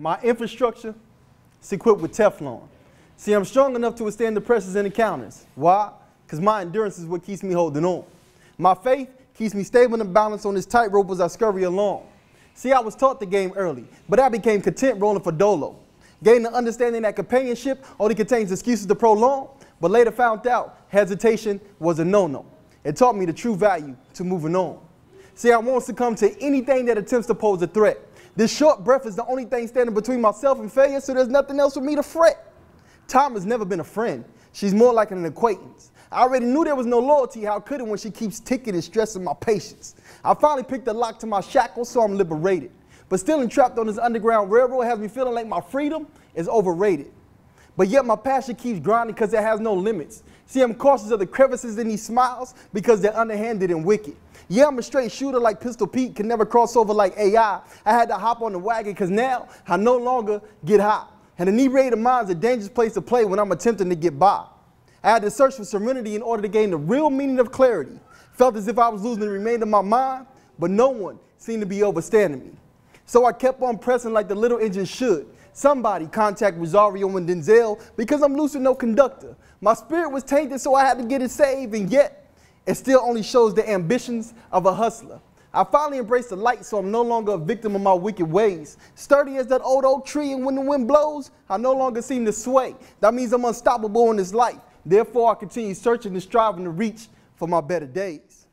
My infrastructure is equipped with Teflon. See, I'm strong enough to withstand the pressures and encounters. Why? Because my endurance is what keeps me holding on. My faith keeps me stable and balanced on this tightrope as I scurry along. See, I was taught the game early, but I became content rolling for Dolo. Gained the understanding that companionship only contains excuses to prolong, but later found out hesitation was a no-no. It taught me the true value to moving on. See, I won't succumb to anything that attempts to pose a threat. This short breath is the only thing standing between myself and failure, so there's nothing else for me to fret. Time has never been a friend. She's more like an acquaintance. I already knew there was no loyalty. How could it when she keeps ticking and stressing my patience? I finally picked the lock to my shackles, so I'm liberated. But still entrapped on this underground railroad has me feeling like my freedom is overrated. But yet my passion keeps grinding because it has no limits. See, I'm cautious of the crevices in these smiles because they're underhanded and wicked. Yeah, I'm a straight shooter like Pistol Pete, can never cross over like AI. I had to hop on the wagon because now I no longer get hot. And inebriated mind is a dangerous place to play when I'm attempting to get by. I had to search for serenity in order to gain the real meaning of clarity. Felt as if I was losing the remainder of my mind, but no one seemed to be overstanding me. So I kept on pressing like the little engine should. Somebody contact Rosario and Denzel because I'm losing no conductor. My spirit was tainted, so I had to get it saved, and yet it still only shows the ambitions of a hustler. I finally embraced the light, so I'm no longer a victim of my wicked ways. Sturdy as that old oak tree, and when the wind blows, I no longer seem to sway. That means I'm unstoppable in this life. Therefore, I continue searching and striving to reach for my better days.